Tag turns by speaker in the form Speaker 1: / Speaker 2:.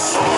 Speaker 1: Yes.